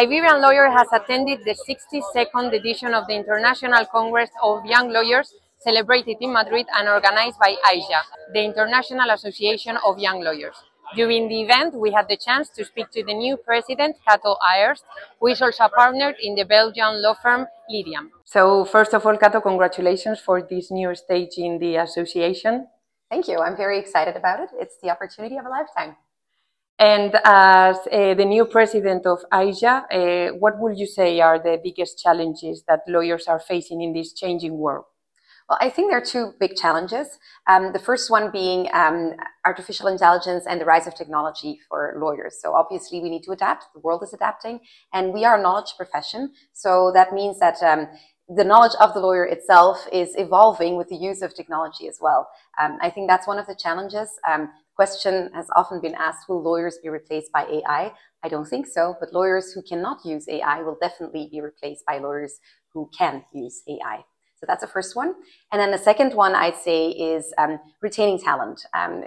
Iberian Lawyer has attended the 62nd edition of the International Congress of Young Lawyers celebrated in Madrid and organized by AIJA, the International Association of Young Lawyers. During the event, we had the chance to speak to the new president, Kato Aerts, who is also a partner in the Belgian law firm Lydian. So first of all, Cato, congratulations for this new stage in the association. Thank you. I'm very excited about it. It's the opportunity of a lifetime. And as uh, the new president of AIJA, uh, what would you say are the biggest challenges that lawyers are facing in this changing world? Well, I think there are two big challenges. Um, the first one being um, artificial intelligence and the rise of technology for lawyers. So obviously we need to adapt. The world is adapting and we are a knowledge profession. So that means that um, the knowledge of the lawyer itself is evolving with the use of technology as well. Um, I think that's one of the challenges. Um, question has often been asked, will lawyers be replaced by AI? I don't think so, but lawyers who cannot use AI will definitely be replaced by lawyers who can use AI. So that's the first one. And then the second one I'd say is um, retaining talent. Um,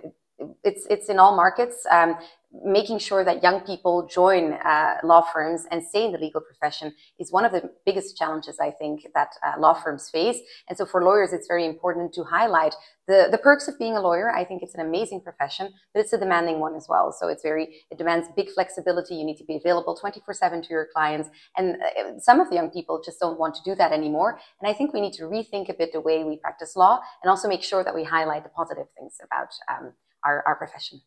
it's, it's in all markets. Um, making sure that young people join uh, law firms and stay in the legal profession is one of the biggest challenges I think that uh, law firms face. And so for lawyers, it's very important to highlight the, the perks of being a lawyer. I think it's an amazing profession, but it's a demanding one as well. So it's very, it demands big flexibility. You need to be available 24 seven to your clients. And uh, some of the young people just don't want to do that anymore. And I think we need to rethink a bit the way we practice law and also make sure that we highlight the positive things about um, our, our profession.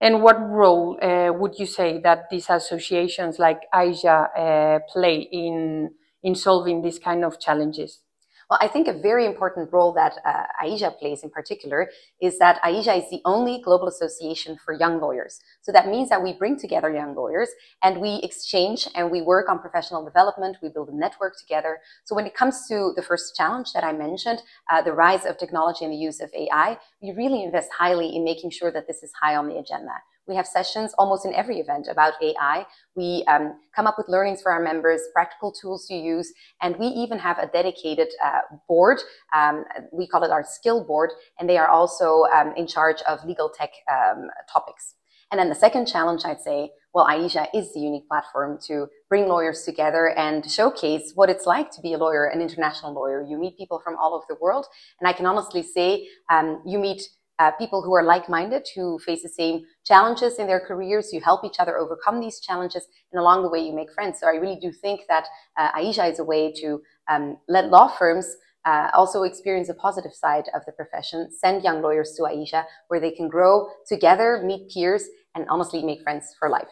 And what role uh, would you say that these associations like AIJA uh, play in, in solving these kind of challenges? Well, I think a very important role that uh, AIJA plays in particular is that AIJA is the only global association for young lawyers. So that means that we bring together young lawyers and we exchange and we work on professional development. We build a network together. So when it comes to the first challenge that I mentioned, uh, the rise of technology and the use of AI, we really invest highly in making sure that this is high on the agenda. We have sessions almost in every event about AI. We um, come up with learnings for our members, practical tools to use, and we even have a dedicated uh, board. Um, we call it our skill board, and they are also um, in charge of legal tech um, topics. And then the second challenge, I'd say, well, AIJA is the unique platform to bring lawyers together and showcase what it's like to be a lawyer, an international lawyer. You meet people from all over the world. And I can honestly say, um, you meet uh, people who are like-minded, who face the same challenges in their careers. You help each other overcome these challenges, and along the way, you make friends. So I really do think that uh, AIJA is a way to um, let law firms uh, also experience the positive side of the profession, send young lawyers to AIJA, where they can grow together, meet peers, and honestly make friends for life.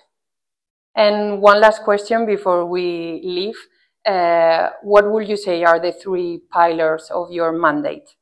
And one last question before we leave. Uh, what would you say are the three pillars of your mandate?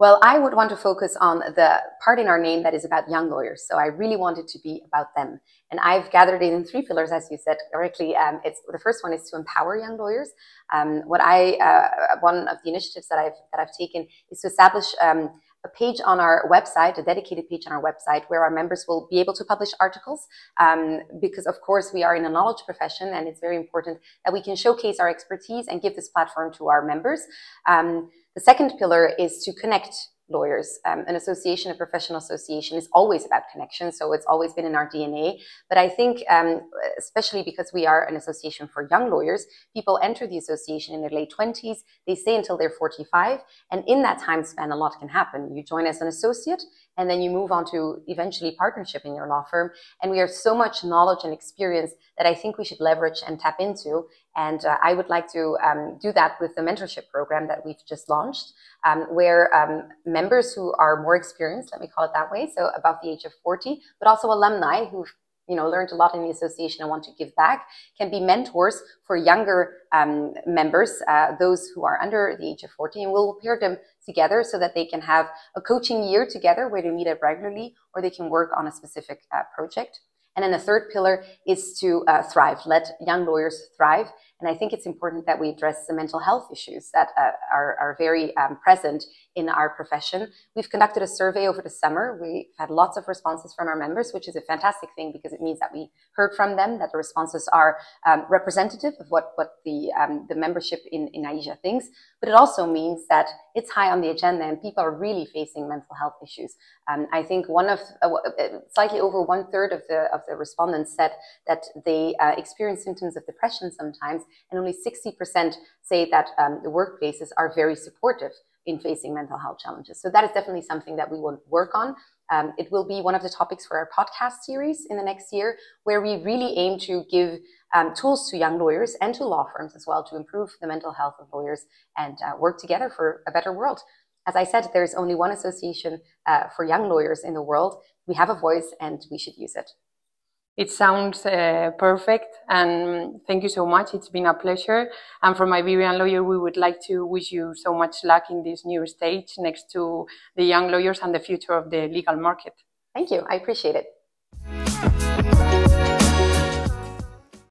Well, I would want to focus on the part in our name that is about young lawyers. So I really want it to be about them. And I've gathered it in three pillars, as you said correctly. Um, it's the first one is to empower young lawyers. Um, what I uh, one of the initiatives that I've that I've taken is to establish um, a page on our website, a dedicated page on our website, where our members will be able to publish articles. Um, because of course we are in a knowledge profession, and it's very important that we can showcase our expertise and give this platform to our members. Um, the second pillar is to connect lawyers. Um, an association, a professional association is always about connection. So it's always been in our DNA. But I think, um, especially because we are an association for young lawyers, people enter the association in their late 20s. They stay until they're 45. And in that time span, a lot can happen. You join as an associate and then you move on to eventually partnership in your law firm. And we have so much knowledge and experience that I think we should leverage and tap into. And uh, I would like to um, do that with the mentorship program that we've just launched, um, where um, members who are more experienced, let me call it that way, so above the age of 40, but also alumni who've you know, learned a lot in the association and want to give back, can be mentors for younger um, members, uh, those who are under the age of 40, and we'll pair them together so that they can have a coaching year together where they meet up regularly or they can work on a specific uh, project. And then the third pillar is to uh, thrive, let young lawyers thrive. And I think it's important that we address the mental health issues that uh, are, are very um, present in our profession. We've conducted a survey over the summer. We've had lots of responses from our members, which is a fantastic thing because it means that we heard from them, that the responses are um, representative of what, what the, um, the membership in, in AIJA thinks. But it also means that it's high on the agenda and people are really facing mental health issues. Um, I think one of, uh, uh slightly over one third of the, of the respondents said that they uh, experience symptoms of depression sometimes, and only 60% say that um, the workplaces are very supportive in facing mental health challenges. So that is definitely something that we will work on. Um, it will be one of the topics for our podcast series in the next year, where we really aim to give um, tools to young lawyers and to law firms as well to improve the mental health of lawyers and uh, work together for a better world. As I said, there's only one association uh, for young lawyers in the world. We have a voice and we should use it. It sounds uh, perfect, and thank you so much. It's been a pleasure. And from Iberian Lawyer, we would like to wish you so much luck in this new stage next to the young lawyers and the future of the legal market. Thank you. I appreciate it.